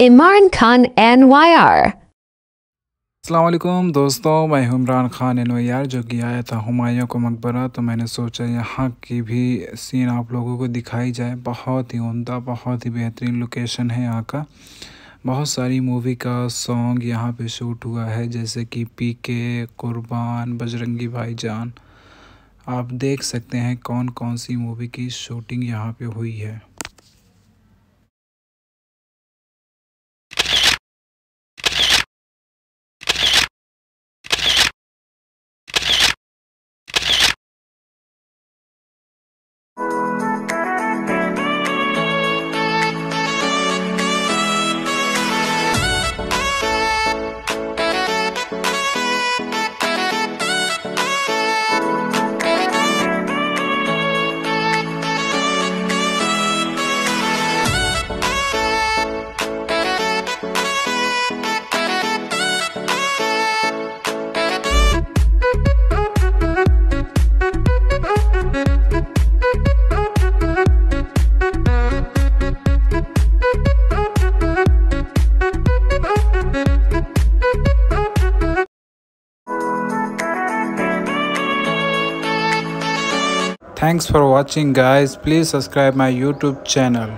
Imran Khan NYR. अल्लाम दोस्तों, मैं Imran Khan N यार जो कि आया था हमायों को मकबरा तो मैंने सोचा यहाँ की भी सीन आप लोगों को दिखाई जाए। बहुत ही उमदा, बहुत ही बेहतरीन लोकेशन है यहाँ का। बहुत सारी मूवी का सॉन्ग यहाँ पे शूट हुआ है, जैसे कि पी के कुर्बान, बजरंगी भाईजान। आप देख सकते हैं कौन कौन सी मूवी की शूटिंग यहाँ पे हुई है। Thanks for watching guys. Please subscribe my YouTube channel.